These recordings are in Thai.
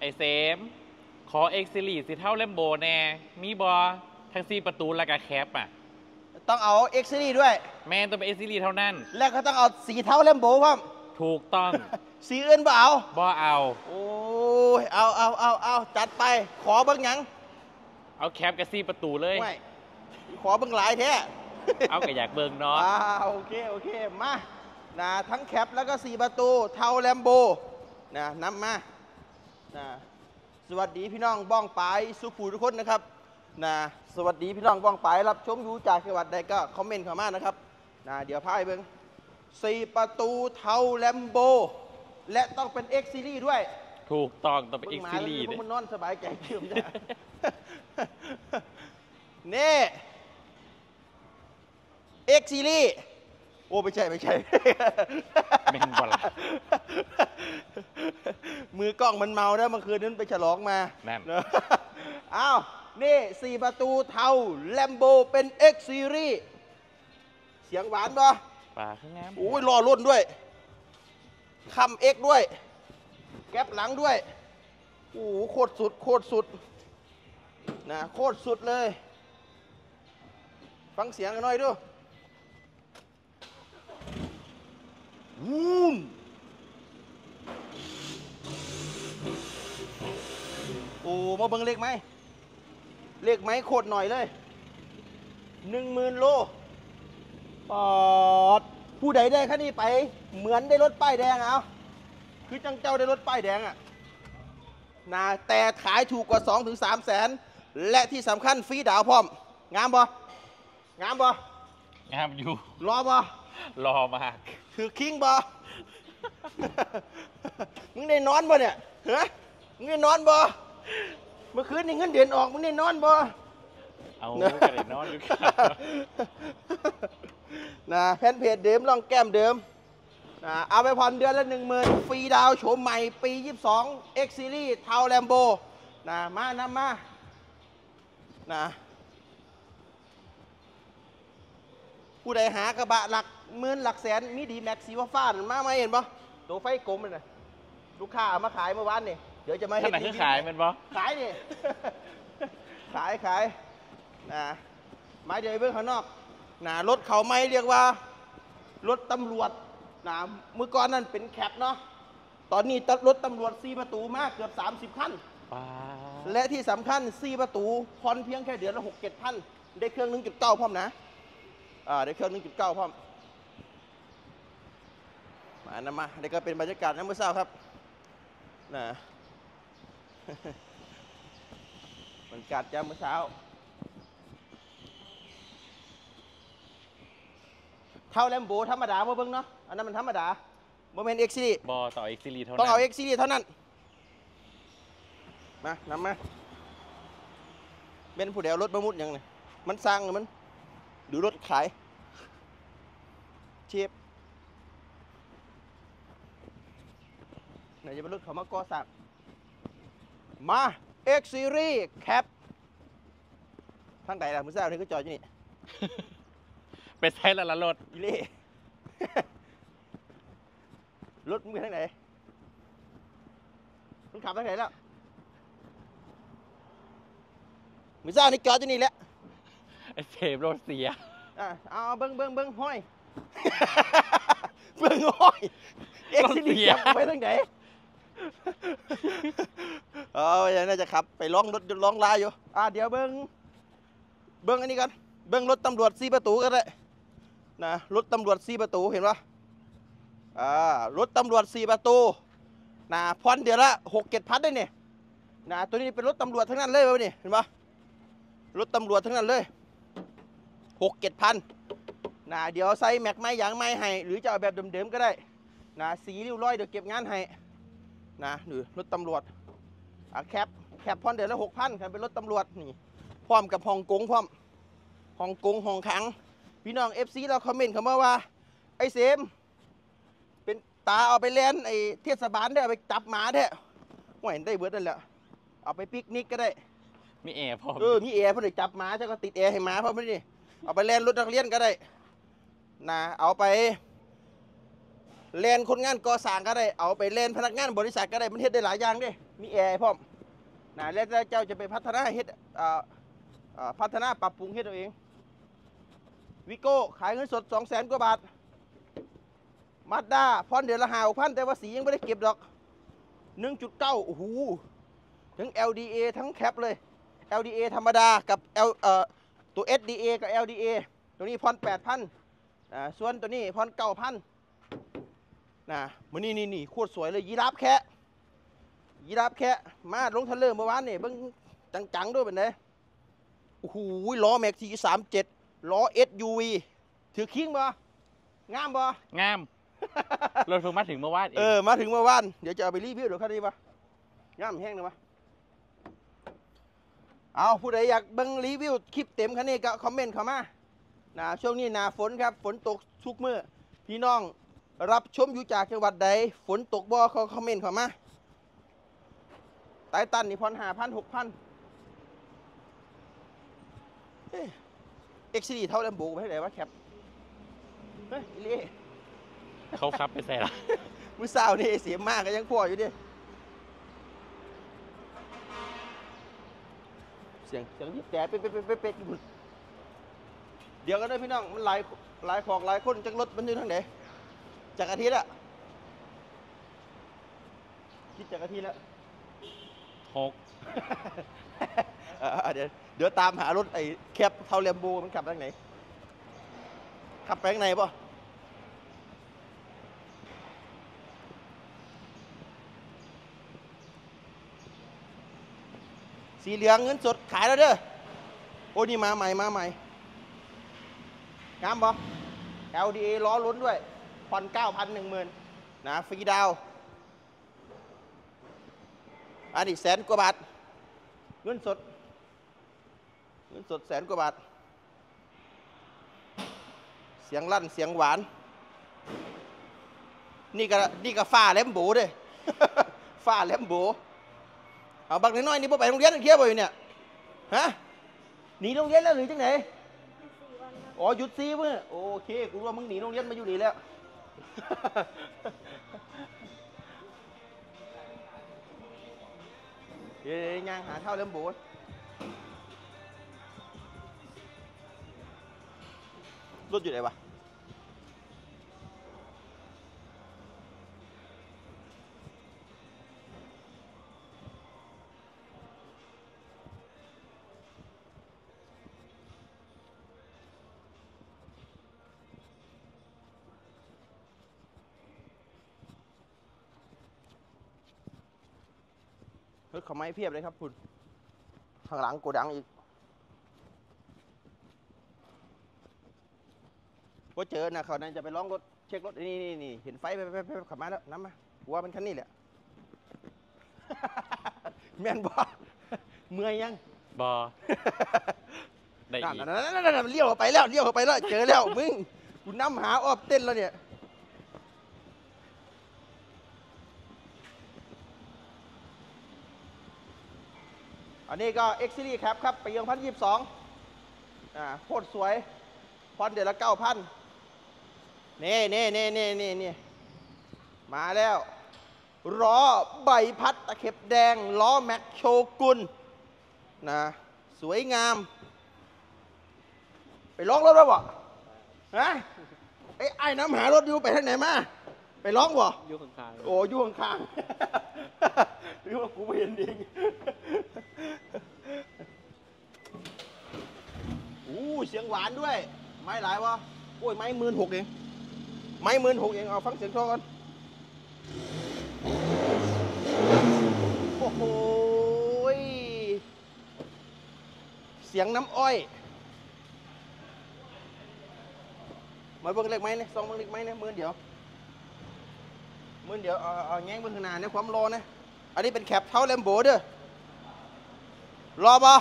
ไอเซม ขอ X-Series สีเทา Lambo แน่ มีบ่ทั้งสี่ประตูแล้วก็แคปอะ ต้องเอาเอ็กซ์ซีด้วย แม่นต้องเป็นเอ็กซิลีเท่านั้น แล้วก็ต้องเอาสีเทา Lambo พร้อมถูกต้อง สีอื่นบ่เอา บ่เอา โอ้ยเอาเอาเอาเอาจัดไป ขอเบิ่งหยังเอาแคปกับสี่ประตูเลย ไม่ขอเบิ่งหลายแท้ เอาก็อยากเบิ่งเนาะ อ่าโอเค โอเค มานะทั้งแคปแล้วก็สี่ประตู เทาแลมโบนะนำมา นะสวัสดีพี่น้องบ้องปายสุขูทุกคนนะครับนะสวัสดีพี่น้องบ้องปายรับชมอยู่จากจังหวัดใดก็คอมเมนต์เข้ามานะครับนะเดี๋ยวพายเบิ่งสี่ประตูเทาแลมโบ และต้องเป็น X Series ด้วยถูกต้องต้องเป็นเบิ่เอ็งกหมาซิแล้วลีพวเด้กมันนอนสบายใจเชื่อมจ้ะนี่ X Series โอ้ไม่ใช่ไม่ใช่แม่นบ่ล่ะ มือกล้องมันเมาแล้วเมื่อคืนนั้นไปฉลองมานั่นเอะอ้าวนี่สี่ประตูเทาแลมโบเป็น X Series เสียงหวานปะปลาข้างน้ำโอ้ยรอรุ่นด้วยคำเอ็กด้วย แก๊ปหลังด้วยโอ้โหโคตรสุดโคตรสุดนะโคตรสุดเลย ฟังเสียงกันหน่อยดูวูม โอ้มาเบิ่งเลขไหมเลขไหมโคตรหน่อยเลยหนึ่งหมื่นโลปอดผู้ใดได้คันนี้ไป เหมือนได้รถป้ายแดงเอาคือจังเจ้าได้รถป้ายแดงอะนะแต่ขายถูกกว่า2-3ถึง3แสน และที่สำคัญฟรีดาวพร้อม งามบ่งามบ่งามอยู่ รอบ่รอมากถือคิงบ่มึงได้นอนบ่เนี่ยฮะมึงได้นอนบ่ เมื่อคืนนี่เงินเดือนออกมึงได้นอนบ่ เอากระเด็นนอนอยู่ครับนะแผ่นเพจเดิมลองแก้มเดิมนะเอาไปผ่อนเดือนละหนึ่งหมื่นฟรีดาวน์โฉมใหม่ปี 22 X Series เทาแลมโบนะมานำมานะผู้ใดหากระบะหลักหมื่นหลักแสนมีดีแม็กซีว่าฟ้านั่นมาไหมาเห็นปะตัวไฟกลมเลยนะลูกค้าเอามาขายเมื่อวานนี่ เดี๋ยวจะมาขเห็นนาดคือขายแมันบอขายดิ ขายขายนะไม้เดียวไปเบื้องข้างนอกนะรถเขาไม่เรียกว่า รถตำรวจนะเมื่อก่อนนั้นเป็นแคปเนาะ ตอนนี้รถตำรวจซีประตูมากเกือบ 30 คันปลาและที่สำคัญซีประตูผ่อนเพียงแค่เดือนละหกเจ็ดพันได้เครื่อง1.9พร้อมนะ อ่าได้เครื่อง1.9พร้อม มานะมาเดี๋ยวก็เป็นบรรยากาศน้ำมือเศร้าครับนะ บรรยากาศยามมื้อเช้า เท่าแลมโบธรรมดาบ่เบิ่งเนาะ อันนั้นมันธรรมดาบ่แม่น X Series บอต่อเอ็กซิลีเท่านั้น ต้องเอา X Series เท่านั้น มานำมา เป็นผู้เดียวรถมามุดหยังไงมันสร้างหรือมัน ดูรถขาย เชียบไหนจะเป็นรถเขามาก่อสร้าง มา X Series Cap ทางไหนล่ะมือเช้านี่ก็จอดอยู่นี่ ไปใช้ละละรถอีเล่ รถมึงไปทางไหนมึงขับทางไหนแล้วมือเช้านี่จอดอยู่นี่แหละไอเซฟรถเสีย อะเอาเบิ้งเบิ้งเบิ้งห้อย เบิ้งห้อยเอ็กซิลีรถเสียขับไปทางไหน เอาอน่าจะขับ ไปร้องรถร้องลายอยู่ อะเดี๋ยวเบิ้งเบิ้งอันนี้กัน เบิ้งรถตำรวจสี่ประตูก็ได้นะ รถตำรวจสี่ประตูเห็นปะอ่ารถตำรวจสี่ประตู นะพอนเดี๋ยวละหกเจ็ดพันได้เนี่ยนะตัวนี้เป็นรถตำรวจทั้งนั้นเลยวะนี่เห็นปะรถตำรวจทั้งนั้นเลยหกเจ็ดพันนะเดี๋ยวใส่แม็กใหม่ยางใหม่ให้ หรือจะเอาแบบเดิมๆก็ได้นะสีริ้วรอยเดี๋ยวเก็บงานให้ นะหรือรถตำรวจอะแคปแคปผ่อนเดือนละหกพันครับเป็นรถตำรวจนี่พร้อมกับห้องกงพร้อมห้องกงห้องขัง พี่น้อง FC เราคอมเมนต์เข้ามาว่า ไอ้เซมเป็นตาเอาไปเล่นไอ้เทศบาลได้เอาไปจับหมาแท้ห่วยได้เบิดนั่นแหละเอาไปปิกนิกก็ได้ มีแอร์พร้อมเออมีแอร์เพื่อได้จับหมาเจ้าก็ติดแอร์ให้หมาเพราะไม่นี่เอาไปเล่นรถนักเรียนก็ได้นะเอาไป เล่นคนงานก่อสร้างก็ได้ เอาไปเล่นพนักงานบริษัทก็ได้ มันเฮ็ดได้หลายอย่างเดิมีแอร์พร้อมนะแล้วเจ้าจะไปพัฒนาเฮ็ดอ่อพัฒนาปรับปรุงเฮ็ดเอาเอง วิโก้ ขายเงินสด2 0 0แสนกว่าบาท มาสด้าผ่อนเดือนละห้าพันแต่ว่าสียังไม่ได้เก็บดอก 1.9 โอ้โห ทั้ง LDA ทั้งแคปเลย LDA ธรรมดากับ L เอ่อตัว SDA กับ LDA ตัวนี้พอน8,000อ่าส่วนตัวนี้พอน9,000 นะมันนี่นี่นี่โคตรสวยเลยยีราฟแคะยีราฟแคะมาลงทะเลเมื่อวานนี่เบิ่งจังๆด้วยเป็นไงโอ้โหล้อแม็กซี37ล้อ SUV ถือคิงบ่งามบ่งามรถเพิ่งมาถึงเมื่อวานเอเองอมาถึงเมื่อวานเดี๋ยวจะเอาไปรีวิวเดี๋ยวคันนี้ปะย่ำแห้งเลยวะเอาผู้ใดอยากเบิ่งรีวิวคลิปเต็มคันนี้ก็คอมเมนต์เข้ามานะช่วงนี้หนาฝนครับฝนตกทุกเมื่อพี่น้อง รับชมอยู่จากจังหวัดใด ฝนตกบ่เขาคอมเมนต์เข้ามาไตตันนี่พอนหาพันหกพันเอ็กซ์ดีเท่าแลมโบไปให้ไหนวะแคปเฮ้ยอีเล่เขาขับไปใส่ละมื้อเช้านี่เสียมากก็ยังพ่ออยู่ดิเสียงเสียงที่แต่เป็ดเป็ดเป็ดเป็ดเป็ดอยู่พุ่นเดี๋ยวกันด้วยพี่น้องมันหลายหลายของหลายคนจักรถมันอยู่ทางไหน จากอาทิตย์ละคิดจากอาทิตย์ละหกเออเดี๋ยวเดี๋ยวตามหารถไอ้แคปเทาเลมโบมันขับทางไหน ขับไปทางไหนป่ะสีเหลืองเงินสดขายแล้วเด้อ โอ้นี่มาใหม่มาใหม่งามบ่ LDA ล้อล้นด้วย ผ่อนเก้าพันหนึ่งหมื่นนะฟรีดาวน์อันนี้แสนกว่าบาท เงินสด เงินสดแสนกว่าบาท เสียงลั่นเสียงหวาน นี่ก็นี่ก็ฝ้าแหลมโบเด้ฝ้าแหลมโบเอาบักน้อยๆนี่บ่ไปโรงเรียนเที่ยวบ่อยู่เนี่ยฮะหนีโรงเรียนแล้วหรือจังไหนอ๋อหยุดซีมื้อโอเคกูรู้ว่ามึงหนีโรงเรียนมาอยู่นี่แล้ว เฮ้ยย่างหาเท่ รถอยู่ไหนวะรถเขาไม้เพียบเลยครับคุณข้างหลังโกดังอีกว่าเจอนะเขานั่นจะไปร้องรถเช็ครถนี่นี่นี่เห็นไฟไปไปไปขับมาแล้วน้ำมาหัวเป็นคันนี้แหละแม่นบ่เมื่อยยังบอได้นั่นอีกนั่นนั่นนั่นนั่นเลี้ยวเข้าไปแล้วเลี้ยวเข้าไปแล้ว เจอแล้วมึงกูน้ำหาออบเต้นแล้วเนี่ย นนี้ก็ X Series ครับครับไปยังพันยี่สิบสองอ่าโคตรสวยพอนเดือนละเก้าพันนี่นี่นี่นี่นี่นี่มาแล้วล้อใบพัดตะเข็บแดงล้อแม็กโชกุนนะสวยงาม ไปร้องรถแล้วบ่ฮะไอ้ไอ้น้ำหารถอยู่ไปทางไหนมา ไปร้องบ่อยู่ข้างโอ้อยู่ข้างๆหรือว่ากูไม่เห็นเองอู้เสียง หวานด้วย ไม้หลายวะโอ้ยไม้หมื่นหกเอง ไม้หมื่นหกเอง เอาฟังเสียงโทรกันโอ้โหเสียงน้ำอ้อยมาเบิ่งเล็กไหมเนี่ยซองเบิ่งเล็กไหมเนี่ยหมื่นเดียวมื่อเดี๋ยวเอาเอาแง้งเบนข้างหน้าในความรอนะอันนี้เป็นแคปเท้าแลมโบเด้อรอปะ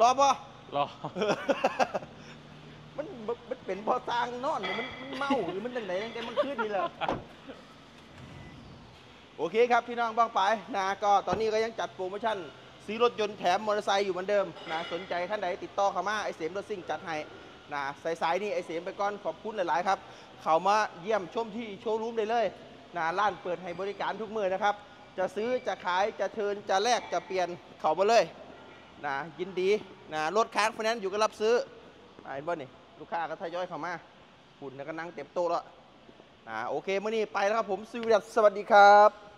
รอปะๆรอมันมันมันเป็นพอสร้างนอนหรือมันมันเมาหรือมันตั้งไหนตั้งแต่มันขึ้นนี่แหละโอเคครับพี่น้องบ้างไปนะก็ตอนนี้ก็ยังจัดโปรโมชั่นซื้อรถยนต์แถมมอเตอร์ไซค์อยู่เหมือนเดิมนะสนใจท่านใดติดต่อเข้ามาไอเสมรถซิ่งจัดให้นะสายๆนี่ไอเสมไปก่อนขอบคุณหลายๆครับ เขามาเยี่ยมชมที่โชว์รูมได้เลยนะร้านเปิดให้บริการทุกมือนะครับ จะซื้อจะขายจะเทิร์นจะแลกจะเปลี่ยนเข้ามาเลย นะยินดีนะรถค้างไฟแนนซ์อยู่ก็รับซื้อเห็นบ่นี่ลูกค้าก็ทยอยเข้ามาหุ่นก็นั่งเต็มโต๊ะแล้วนะโอเคเมื่อนี้ไปแล้วครับผมซิวิลัสสวัสดีครับ